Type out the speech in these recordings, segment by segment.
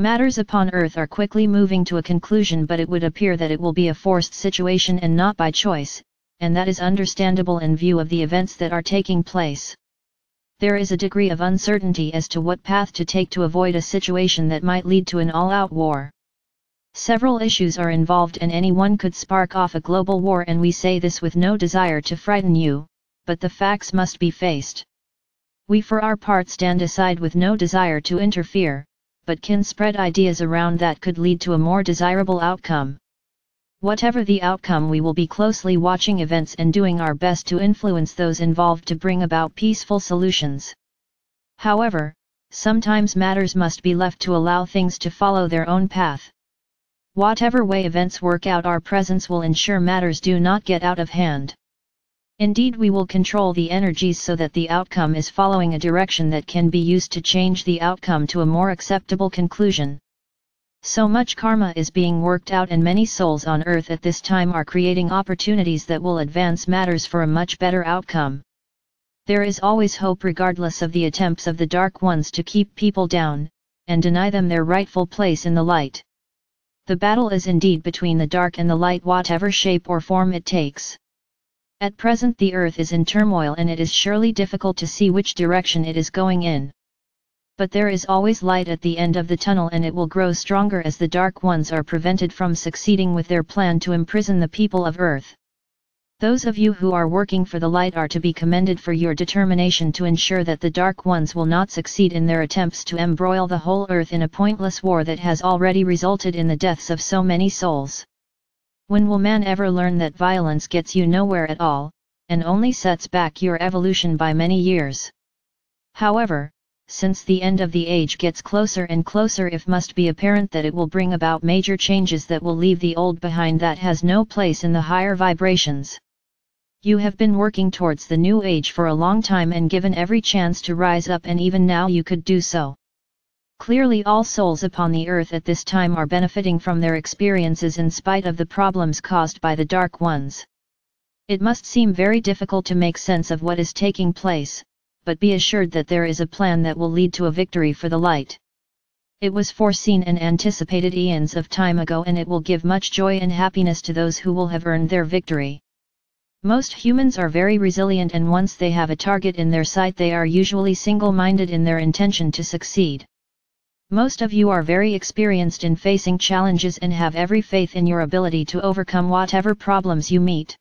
Matters upon earth are quickly moving to a conclusion but it would appear that it will be a forced situation and not by choice, and that is understandable in view of the events that are taking place. There is a degree of uncertainty as to what path to take to avoid a situation that might lead to an all-out war. Several issues are involved and any one could spark off a global war and we say this with no desire to frighten you, but the facts must be faced. We for our part stand aside with no desire to interfere, but can spread ideas around that could lead to a more desirable outcome. Whatever the outcome we will be closely watching events and doing our best to influence those involved to bring about peaceful solutions. However, sometimes matters must be left to allow things to follow their own path. Whatever way events work out our presence will ensure matters do not get out of hand. Indeed we will control the energies so that the outcome is following a direction that can be used to change the outcome to a more acceptable conclusion. So much karma is being worked out and many souls on earth at this time are creating opportunities that will advance matters for a much better outcome. There is always hope regardless of the attempts of the dark ones to keep people down, and deny them their rightful place in the light. The battle is indeed between the dark and the light whatever shape or form it takes. At present the earth is in turmoil and it is surely difficult to see which direction it is going in. But there is always light at the end of the tunnel and it will grow stronger as the dark ones are prevented from succeeding with their plan to imprison the people of earth. Those of you who are working for the light are to be commended for your determination to ensure that the dark ones will not succeed in their attempts to embroil the whole earth in a pointless war that has already resulted in the deaths of so many souls. When will man ever learn that violence gets you nowhere at all, and only sets back your evolution by many years? However, since the end of the age gets closer and closer it must be apparent that it will bring about major changes that will leave the old behind that has no place in the higher vibrations. You have been working towards the new age for a long time and given every chance to rise up and even now you could do so. Clearly all souls upon the earth at this time are benefiting from their experiences in spite of the problems caused by the Dark Ones. It must seem very difficult to make sense of what is taking place, but be assured that there is a plan that will lead to a victory for the light. It was foreseen and anticipated eons of time ago and it will give much joy and happiness to those who will have earned their victory. Most humans are very resilient and once they have a target in their sight they are usually single-minded in their intention to succeed. Most of you are very experienced in facing challenges and have every faith in your ability to overcome whatever problems you meet.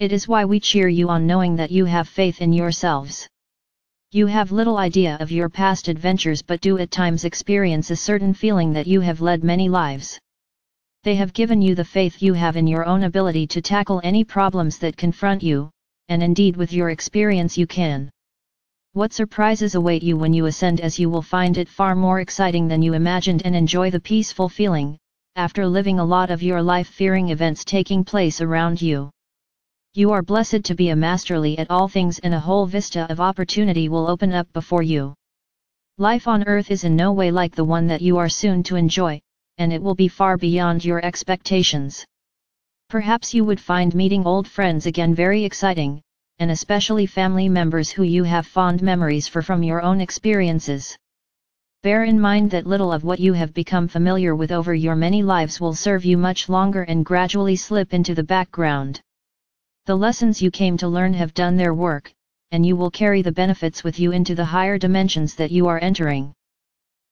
It is why we cheer you on knowing that you have faith in yourselves. You have little idea of your past adventures but do at times experience a certain feeling that you have led many lives. They have given you the faith you have in your own ability to tackle any problems that confront you, and indeed with your experience you can. What surprises await you when you ascend as you will find it far more exciting than you imagined and enjoy the peaceful feeling, after living a lot of your life fearing events taking place around you. You are blessed to be a masterly at all things and a whole vista of opportunity will open up before you. Life on earth is in no way like the one that you are soon to enjoy, and it will be far beyond your expectations. Perhaps you would find meeting old friends again very exciting, and especially family members who you have fond memories for from your own experiences. Bear in mind that little of what you have become familiar with over your many lives will serve you much longer and gradually slip into the background. The lessons you came to learn have done their work, and you will carry the benefits with you into the higher dimensions that you are entering.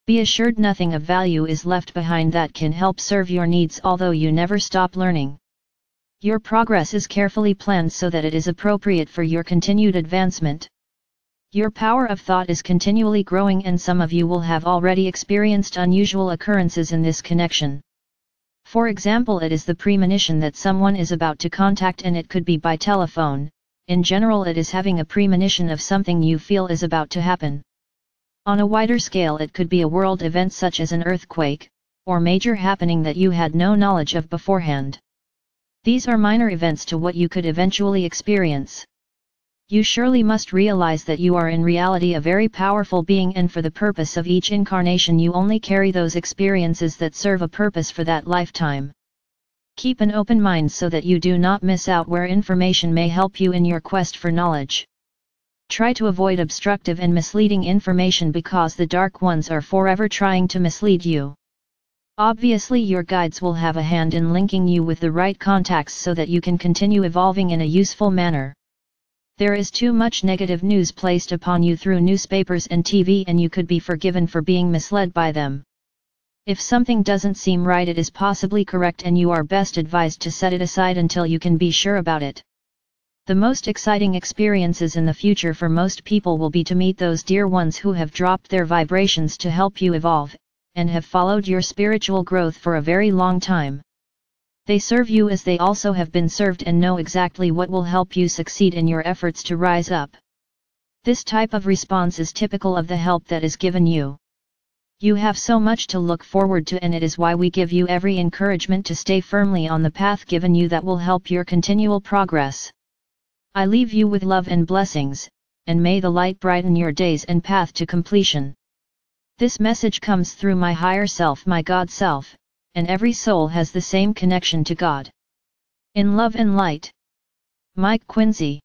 Be assured nothing of value is left behind that can help serve your needs although you never stop learning. Your progress is carefully planned so that it is appropriate for your continued advancement. Your power of thought is continually growing and some of you will have already experienced unusual occurrences in this connection. For example it is the premonition that someone is about to contact and it could be by telephone, in general it is having a premonition of something you feel is about to happen. On a wider scale it could be a world event such as an earthquake, or major happening that you had no knowledge of beforehand. These are minor events to what you could eventually experience. You surely must realize that you are in reality a very powerful being and for the purpose of each incarnation you only carry those experiences that serve a purpose for that lifetime. Keep an open mind so that you do not miss out where information may help you in your quest for knowledge. Try to avoid obstructive and misleading information because the dark ones are forever trying to mislead you. Obviously your guides will have a hand in linking you with the right contacts so that you can continue evolving in a useful manner. There is too much negative news placed upon you through newspapers and TV and you could be forgiven for being misled by them. If something doesn't seem right it is possibly correct and you are best advised to set it aside until you can be sure about it. The most exciting experiences in the future for most people will be to meet those dear ones who have dropped their vibrations to help you evolve, and have followed your spiritual growth for a very long time. They serve you as they also have been served and know exactly what will help you succeed in your efforts to rise up. This type of response is typical of the help that is given you. You have so much to look forward to and it is why we give you every encouragement to stay firmly on the path given you that will help your continual progress. I leave you with love and blessings, and may the light brighten your days and path to completion. This message comes through my higher self my God self, and every soul has the same connection to God. In love and light. Mike Quinsey